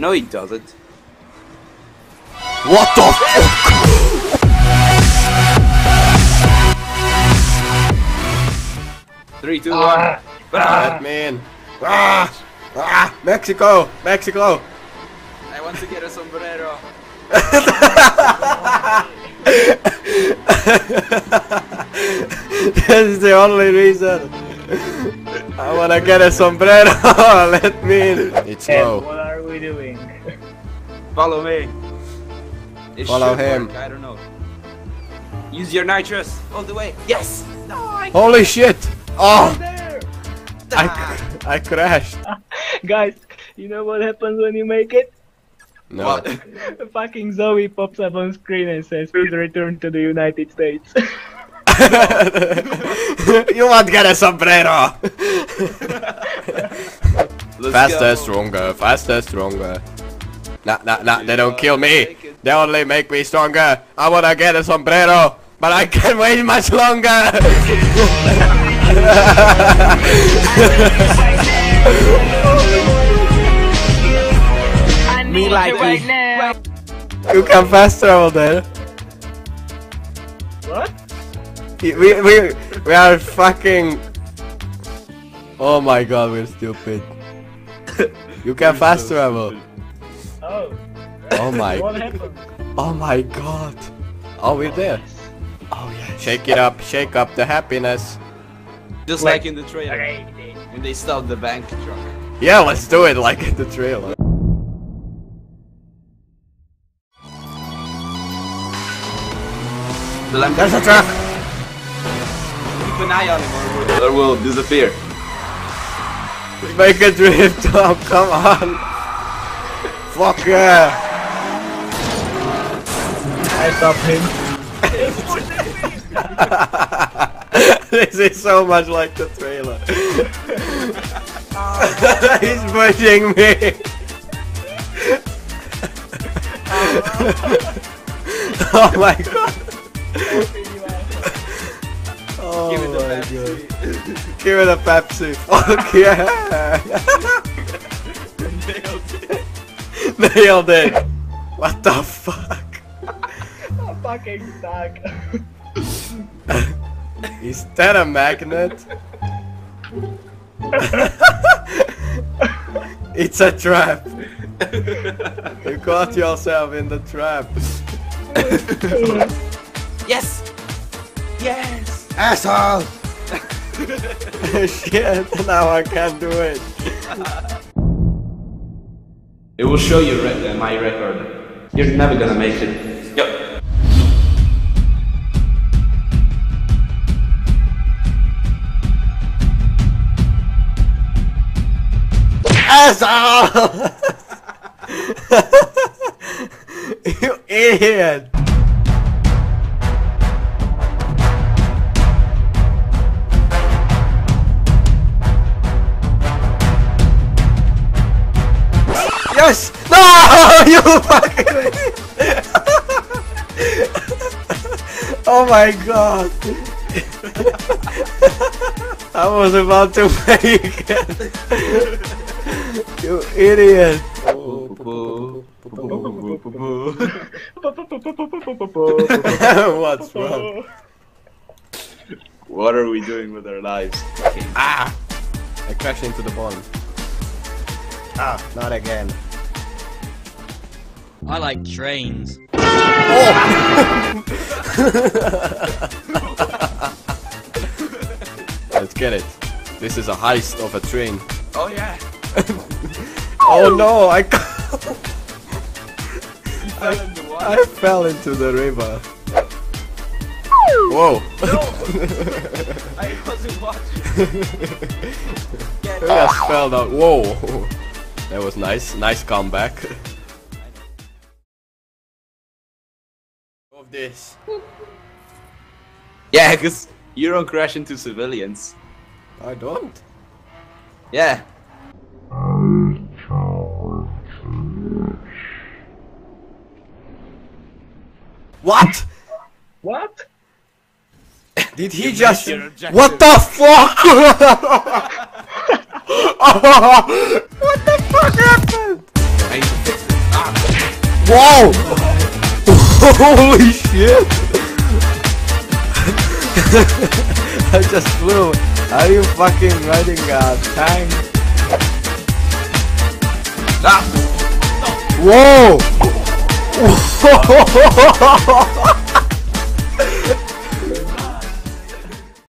No, he doesn't. What the fuck? Three, two, one. Ah, Let me. Ah! Ah! Mexico! Mexico! I want to get a sombrero. That's the only reason. I wanna get a sombrero. Let me in. It's Ed, low. What we doing? Follow me. It Follow should him. work, I don't know. Use your nitrous all the way. Yes. No, I Holy shit! Oh! there! I, I crashed. Guys, you know what happens when you make it? No. What? Fucking Zoe pops up on screen and says, please return to the United States. you want to get a sombrero? Let's faster, go. stronger, faster, stronger. Nah, nah, nah, they don't kill me. They only make me stronger. I wanna get a sombrero, but I can't wait much longer. Me like right now. you can fast travel there. What? We, we, we are fucking... Oh my god, we're stupid. You can fast travel. Oh. Oh my, What oh my god. Oh, we're there. Oh yeah. Shake it up, shake up the happiness. Just Wait. like in the trailer Okay. when they stopped the bank truck. Yeah, let's do it like in the trailer. The There's a truck! Keep an eye on him or we'll, we'll disappear. Make a drift, oh come on! Fuck yeah! I stopped him. this is so much like the trailer. He's pushing me! oh my god! Give it a Pepsi. Fuck yeah! Nailed it. Nailed it! What the fuck? I'm fucking stuck. Is that a magnet? it's a trap! You caught yourself in the trap! Yes! Yes! Asshole! Shit, now I can't do it. It will show you re- uh, my record. You're never gonna make it. Yep. Asshole! you idiot! Yes! No! You fucking! Oh my god! I was about to make it! You idiot! What's wrong? What are we doing with our lives? Ah! I crashed into the pond. Ah, not again. I like trains. Let's get it. This is a heist of a train. Oh yeah! Oh no, I ca- You fell in the water. I fell into the river. Whoa! No. I wasn't watching. Get I just fell down. Whoa! That was nice. Nice comeback. Of this. Yeah, cause you don't crash into civilians. I don't. Yeah. What? What? Did he You just? missed your objective. What the fuck? what the fuck happened? I need to fix Whoa! Holy shit! I just flew. Are you fucking riding a tank? Ah! Whoa!